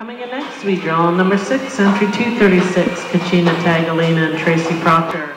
Coming in next, we draw number six, entry 236, Kachina Tag Olena and Tracey Proctor.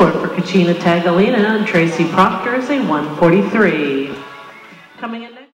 Kachina Tag Olena and Tracey Proctor is a 143. Coming in next.